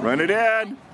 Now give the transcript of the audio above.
Run it in.